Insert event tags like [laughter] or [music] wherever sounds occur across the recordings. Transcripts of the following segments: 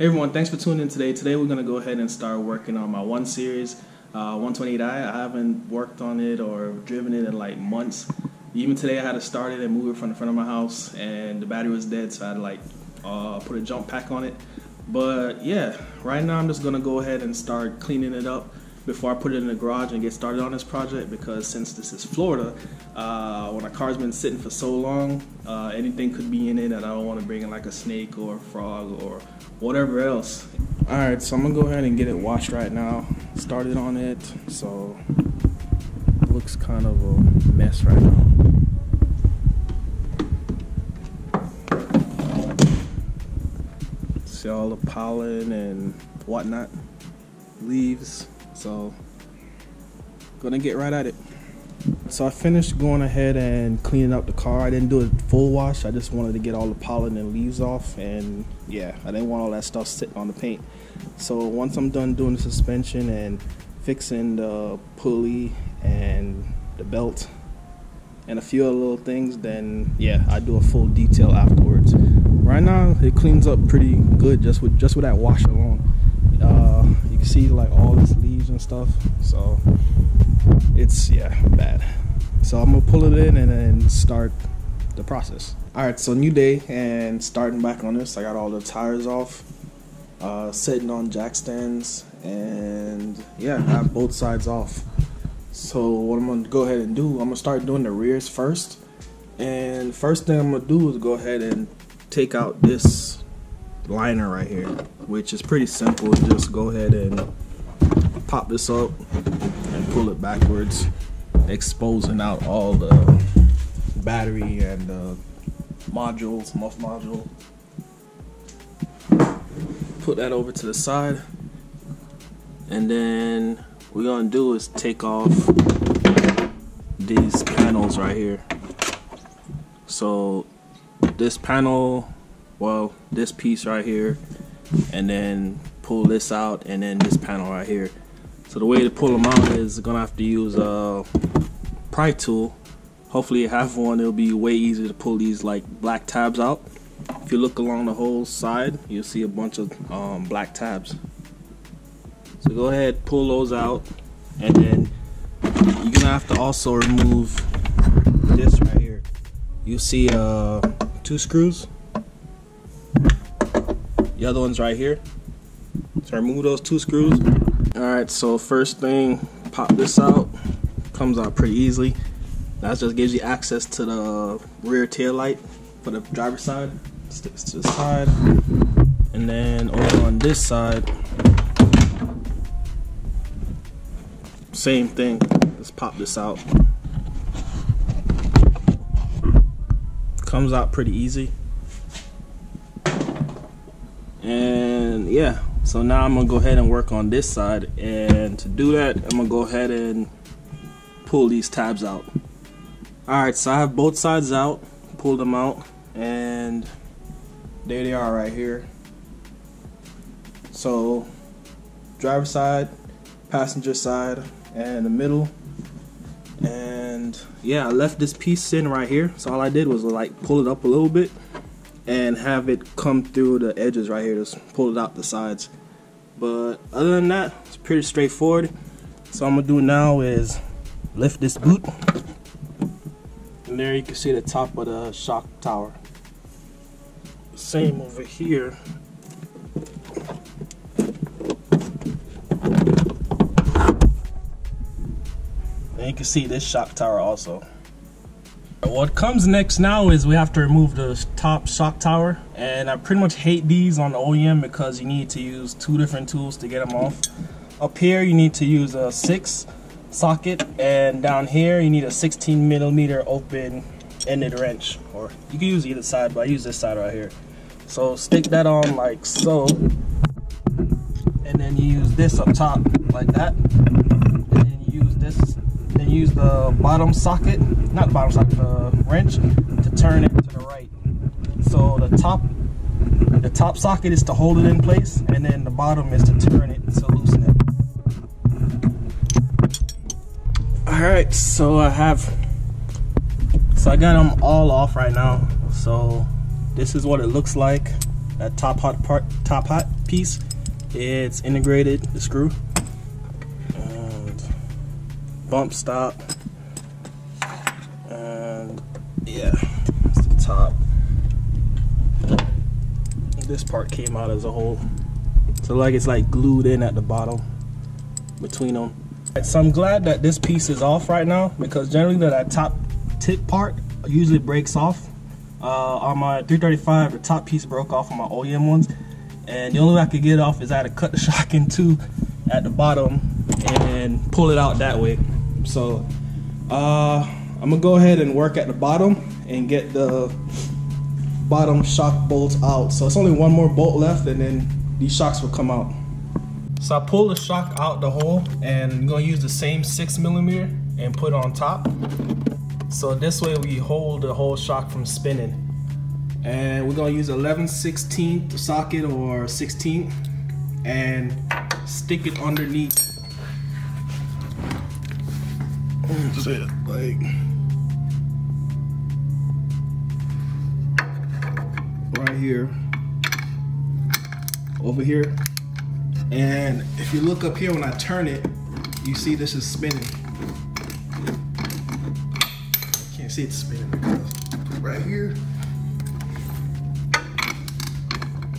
Hey everyone, thanks for tuning in today. Today we're gonna go ahead and start working on my one series, uh, 128i. I haven't worked on it or driven it in like months. Even today I had to start it and move it from the front of my house and the battery was dead so I had to like uh, put a jump pack on it. But yeah, right now I'm just gonna go ahead and start cleaning it up before I put it in the garage and get started on this project because since this is Florida, uh, when a car's been sitting for so long, uh, anything could be in it and I don't want to bring in like a snake or a frog or whatever else. All right, so I'm gonna go ahead and get it washed right now. Started on it, so it looks kind of a mess right now. See all the pollen and whatnot, leaves. So, gonna get right at it. So I finished going ahead and cleaning up the car. I didn't do a full wash. I just wanted to get all the pollen and leaves off. And yeah, I didn't want all that stuff sitting on the paint. So once I'm done doing the suspension and fixing the pulley and the belt and a few other little things, then yeah, I do a full detail afterwards. Right now, it cleans up pretty good just with just with that wash alone. Can see like all this leaves and stuff. So it's yeah bad. So I'm gonna pull it in and then start the process. All right, so new day and starting back on this. I got all the tires off, uh, sitting on jack stands, and yeah, I have both sides off. So what I'm gonna go ahead and do, I'm gonna start doing the rears first. And first thing I'm gonna do is go ahead and take out this liner right here, which is pretty simple. Just go ahead and pop this up and pull it backwards, exposing out all the battery and the modules, muff module. Put that over to the side. And then we're gonna do is take off these panels right here. So this panel, well, this piece right here, and then pull this out, and then this panel right here. So the way to pull them out is gonna have to use a pry tool. Hopefully you have one, it'll be way easier to pull these like black tabs out. If you look along the whole side, you'll see a bunch of um, black tabs. So go ahead, pull those out, and then you're gonna have to also remove this right here. You see uh, two screws. The other one's right here. So remove those two screws Alright, so first thing, pop this out. Comes out pretty easily. That just gives you access to the rear tail light for the driver's side. Sticks to the side. And then over on this side, same thing. Let's pop this out. Comes out pretty easy. And yeah, so now I'm gonna go ahead and work on this side and to do that I'm gonna go ahead and pull these tabs out. Alright so I have both sides out, pull them out and there they are right here. So driver side, passenger side and the middle and yeah I left this piece in right here so all I did was like pull it up a little bit and have it come through the edges right here just pull it out the sides but other than that, it's pretty straightforward. So I'm gonna do now is lift this boot. And there you can see the top of the shock tower. Same over here. And you can see this shock tower also. What comes next now is we have to remove the top shock tower and I pretty much hate these on the OEM because you need to use two different tools to get them off. Up here you need to use a 6 socket and down here you need a 16 millimeter open ended wrench or you can use either side but I use this side right here. So stick that on like so and then you use this up top like that use the bottom socket not the bottom socket, the wrench to turn it to the right. So the top the top socket is to hold it in place and then the bottom is to turn it to loosen it. Alright, so I have so I got them all off right now. So this is what it looks like. that top hat part, top hat piece, it's integrated, the screw. Bump stop. And yeah, that's the top. This part came out as a whole. So like it's like glued in at the bottom between them. So I'm glad that this piece is off right now because generally that top tip part usually breaks off. Uh, on my 335, the top piece broke off on my OEM ones. And the only way I could get it off is I had to cut the [laughs] shock in two at the bottom and pull it out that way. So uh, I'm gonna go ahead and work at the bottom and get the bottom shock bolts out. So it's only one more bolt left and then these shocks will come out. So I pulled the shock out the hole and I'm gonna use the same six millimeter and put it on top. So this way we hold the whole shock from spinning. And we're gonna use 11 16th socket or 16th and stick it underneath. Just it like right here over here and if you look up here when I turn it, you see this is spinning. I can't see it spinning right here.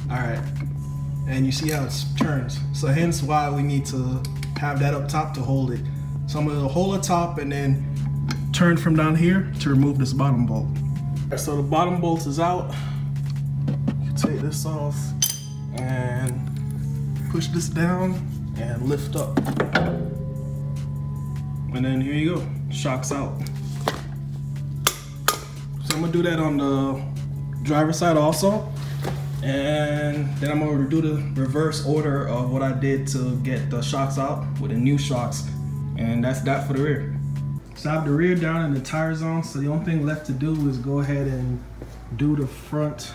All right, and you see how it turns. So hence why we need to have that up top to hold it. So I'm gonna hold the top and then turn from down here to remove this bottom bolt. So the bottom bolt is out. You take this off and push this down and lift up. And then here you go, shocks out. So I'm gonna do that on the driver side also. And then I'm gonna do the reverse order of what I did to get the shocks out with the new shocks. And that's that for the rear. So I have the rear down in the tire zone. So the only thing left to do is go ahead and do the front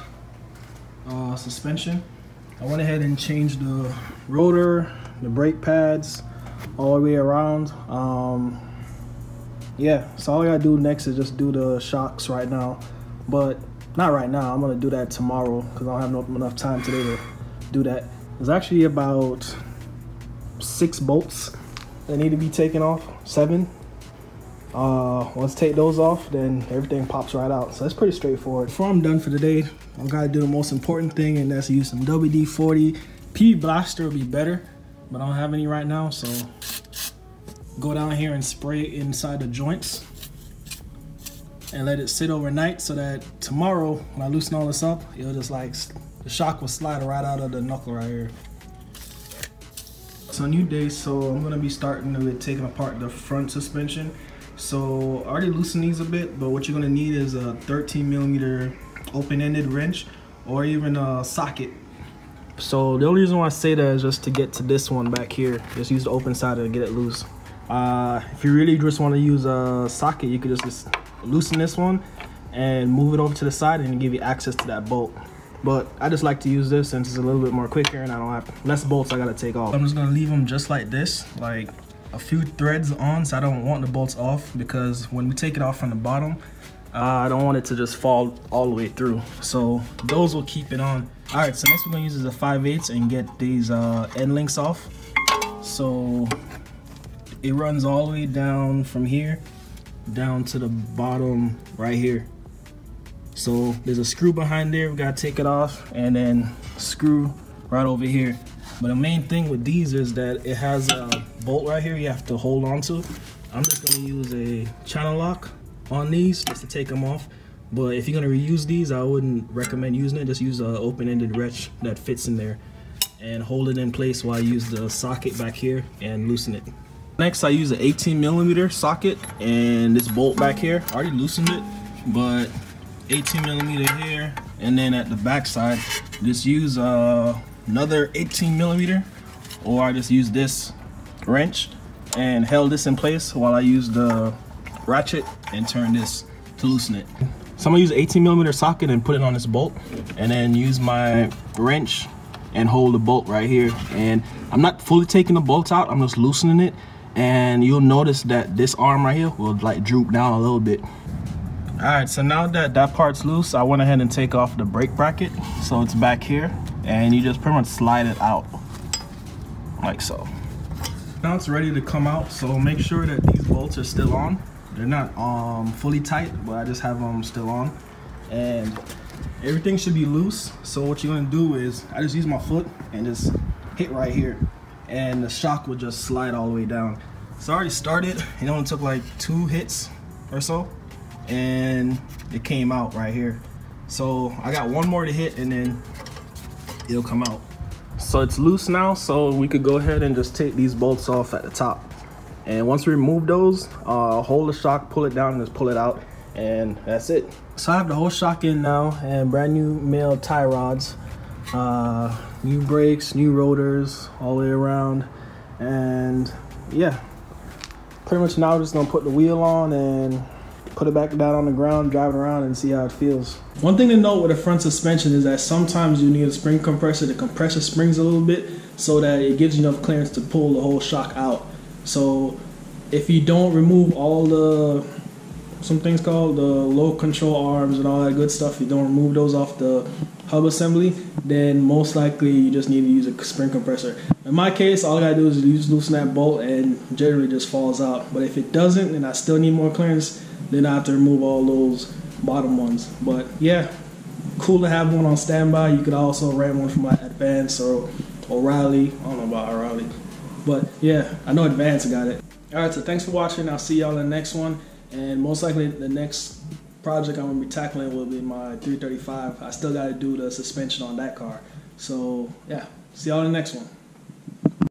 uh, suspension. I went ahead and changed the rotor, the brake pads, all the way around. Um, yeah, so all I gotta do next is just do the shocks right now. But not right now, I'm gonna do that tomorrow because I don't have no, enough time today to do that. There's actually about six bolts that need to be taken off, seven. Uh, once take those off, then everything pops right out. So that's pretty straightforward. Before I'm done for the day, I gotta do the most important thing, and that's use some WD-40. PB Blaster would be better, but I don't have any right now, so go down here and spray it inside the joints and let it sit overnight so that tomorrow, when I loosen all this up, it'll just like, the shock will slide right out of the knuckle right here. So new day, so I'm gonna be starting with taking apart the front suspension. So I already loosened these a bit, but what you're gonna need is a 13 millimeter open-ended wrench or even a socket. So the only reason why I say that is just to get to this one back here. Just use the open side to get it loose. Uh, if you really just want to use a socket, you could just, just loosen this one and move it over to the side and give you access to that bolt. But I just like to use this since it's a little bit more quicker and I don't have less bolts I gotta take off. I'm just gonna leave them just like this, like a few threads on so I don't want the bolts off because when we take it off from the bottom, uh, I don't want it to just fall all the way through. So those will keep it on. All right, so next we're gonna use is a 5 8 and get these uh, end links off. So it runs all the way down from here down to the bottom right here. So there's a screw behind there, we gotta take it off and then screw right over here. But the main thing with these is that it has a bolt right here you have to hold on to. I'm just gonna use a channel lock on these just to take them off. But if you're gonna reuse these, I wouldn't recommend using it. Just use an open-ended wrench that fits in there and hold it in place while I use the socket back here and loosen it. Next, I use an 18 millimeter socket and this bolt back here. I already loosened it, but 18 millimeter here. And then at the back side, just use uh, another 18 millimeter or I just use this wrench and held this in place while I use the ratchet and turn this to loosen it. So I'm gonna use 18 millimeter socket and put it on this bolt and then use my wrench and hold the bolt right here. And I'm not fully taking the bolt out, I'm just loosening it. And you'll notice that this arm right here will like droop down a little bit. All right, so now that that part's loose, I went ahead and take off the brake bracket. So it's back here and you just pretty much slide it out like so. Now it's ready to come out, so make sure that these bolts are still on. They're not um, fully tight, but I just have them still on. And everything should be loose. So what you're gonna do is, I just use my foot and just hit right here. And the shock will just slide all the way down. So I already started, it only took like two hits or so. And it came out right here. So I got one more to hit and then it'll come out. So it's loose now, so we could go ahead and just take these bolts off at the top. And once we remove those, uh, hold the shock, pull it down, and just pull it out, and that's it. So I have the whole shock in now, and brand new male tie rods, uh, new brakes, new rotors, all the way around, and yeah. Pretty much now, we're just gonna put the wheel on and put it back down on the ground, drive it around, and see how it feels. One thing to note with a front suspension is that sometimes you need a spring compressor to compress the springs a little bit so that it gives you enough clearance to pull the whole shock out. So if you don't remove all the some things called the low control arms and all that good stuff, you don't remove those off the hub assembly, then most likely you just need to use a spring compressor. In my case, all I gotta do is use loosen that bolt and generally just falls out. But if it doesn't and I still need more clearance, then I have to remove all those bottom ones. But yeah, cool to have one on standby. You could also rent one from like Advance or O'Reilly. I don't know about O'Reilly. But yeah, I know Advance got it. Alright, so thanks for watching. I'll see y'all in the next one. And most likely the next project I'm gonna be tackling will be my 335. I still gotta do the suspension on that car. So yeah, see y'all in the next one.